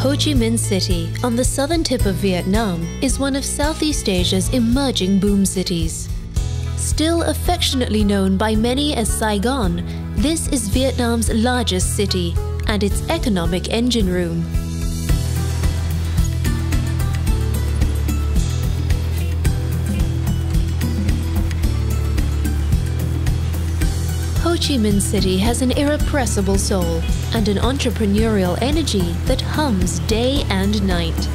Ho Chi Minh City, on the southern tip of Vietnam, is one of Southeast Asia's emerging boom cities. Still affectionately known by many as Saigon, this is Vietnam's largest city and its economic engine room. Chi Minh City has an irrepressible soul and an entrepreneurial energy that hums day and night.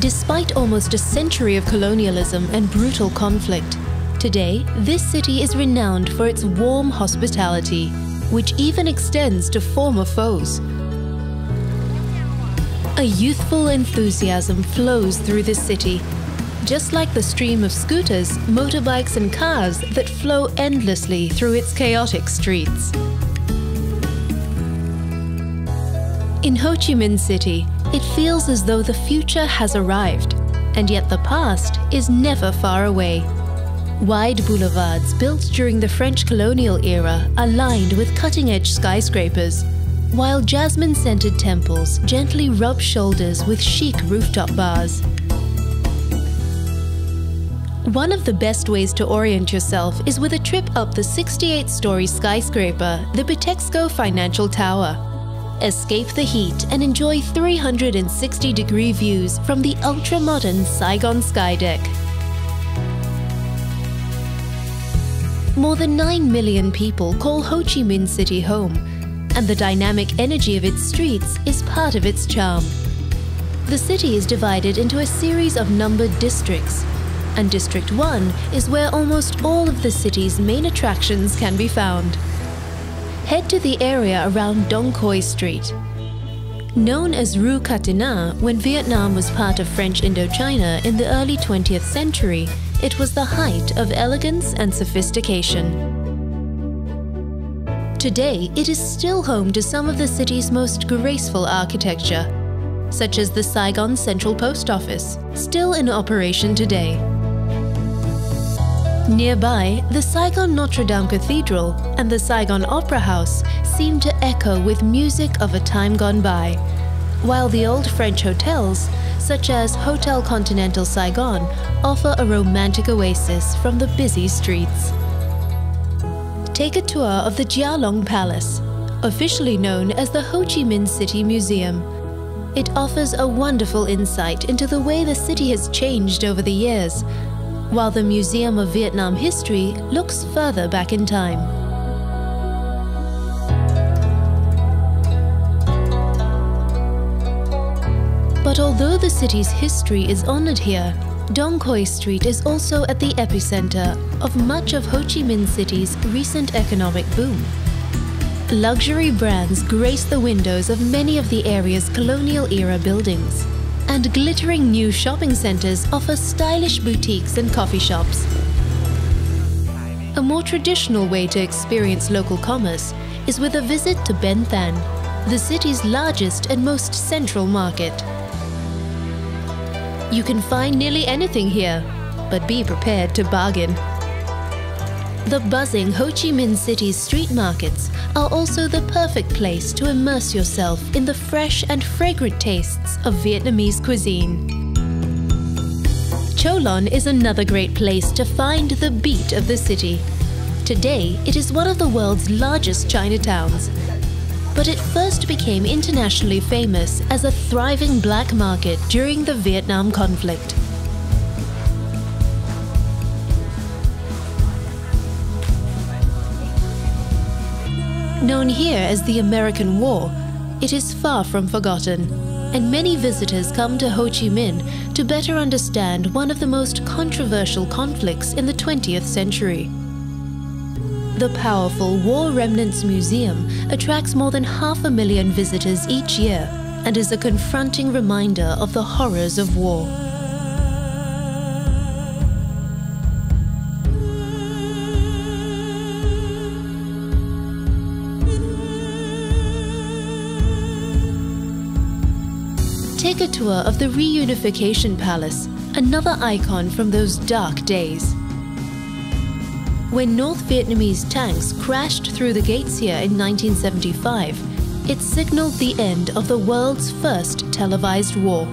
Despite almost a century of colonialism and brutal conflict, today this city is renowned for its warm hospitality, which even extends to former foes. A youthful enthusiasm flows through this city just like the stream of scooters, motorbikes, and cars that flow endlessly through its chaotic streets. In Ho Chi Minh City, it feels as though the future has arrived, and yet the past is never far away. Wide boulevards built during the French colonial era are lined with cutting edge skyscrapers, while jasmine scented temples gently rub shoulders with chic rooftop bars. One of the best ways to orient yourself is with a trip up the 68 story skyscraper, the Bitexco Financial Tower. Escape the heat and enjoy 360 degree views from the ultra modern Saigon Skydeck. More than 9 million people call Ho Chi Minh City home, and the dynamic energy of its streets is part of its charm. The city is divided into a series of numbered districts and District 1 is where almost all of the city's main attractions can be found. Head to the area around Dong Khoi Street. Known as Rue Catinat when Vietnam was part of French Indochina in the early 20th century, it was the height of elegance and sophistication. Today, it is still home to some of the city's most graceful architecture, such as the Saigon Central Post Office, still in operation today. Nearby, the Saigon Notre Dame Cathedral and the Saigon Opera House seem to echo with music of a time gone by, while the old French hotels, such as Hotel Continental Saigon, offer a romantic oasis from the busy streets. Take a tour of the Gia Long Palace, officially known as the Ho Chi Minh City Museum. It offers a wonderful insight into the way the city has changed over the years, while the Museum of Vietnam History looks further back in time. But although the city's history is honored here, Dong Khoi Street is also at the epicenter of much of Ho Chi Minh City's recent economic boom. Luxury brands grace the windows of many of the area's colonial era buildings and glittering new shopping centers offer stylish boutiques and coffee shops. A more traditional way to experience local commerce is with a visit to Ben Thanh, the city's largest and most central market. You can find nearly anything here, but be prepared to bargain. The buzzing Ho Chi Minh City's street markets are also the perfect place to immerse yourself in the fresh and fragrant tastes of Vietnamese cuisine. Cholon is another great place to find the beat of the city. Today, it is one of the world's largest Chinatowns. But it first became internationally famous as a thriving black market during the Vietnam conflict. Known here as the American War, it is far from forgotten, and many visitors come to Ho Chi Minh to better understand one of the most controversial conflicts in the 20th century. The powerful War Remnants Museum attracts more than half a million visitors each year and is a confronting reminder of the horrors of war. Take a tour of the Reunification Palace, another icon from those dark days. When North Vietnamese tanks crashed through the gates here in 1975, it signaled the end of the world's first televised war.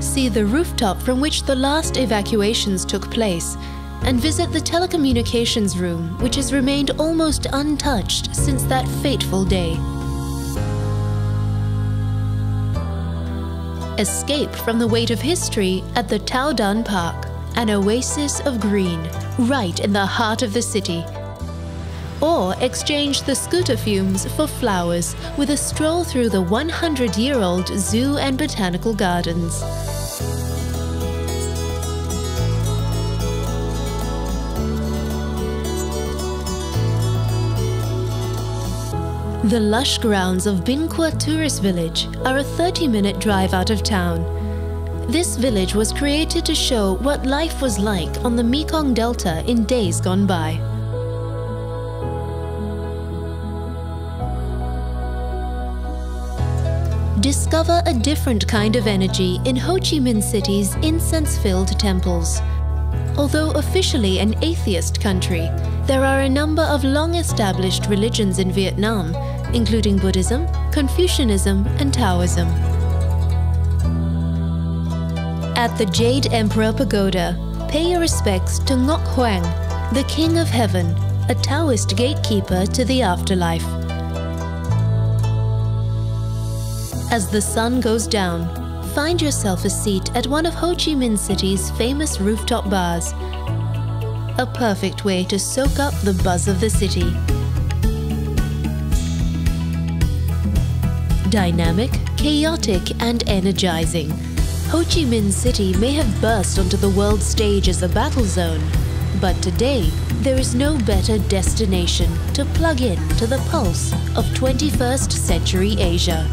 See the rooftop from which the last evacuations took place and visit the telecommunications room, which has remained almost untouched since that fateful day. Escape from the weight of history at the Tao Dan Park, an oasis of green, right in the heart of the city. Or exchange the scooter fumes for flowers with a stroll through the 100 year old zoo and botanical gardens. The lush grounds of Binh Quoi Tourist Village are a 30 minute drive out of town. This village was created to show what life was like on the Mekong Delta in days gone by. Discover a different kind of energy in Ho Chi Minh City's incense filled temples. Although officially an atheist country, there are a number of long established religions in Vietnam including Buddhism, Confucianism, and Taoism. At the Jade Emperor Pagoda, pay your respects to Ngoc Hoang, the King of Heaven, a Taoist gatekeeper to the afterlife. As the sun goes down, find yourself a seat at one of Ho Chi Minh City's famous rooftop bars. A perfect way to soak up the buzz of the city. Dynamic, chaotic, and energizing, Ho Chi Minh City may have burst onto the world stage as a battle zone, but today there is no better destination to plug in to the pulse of 21st century Asia.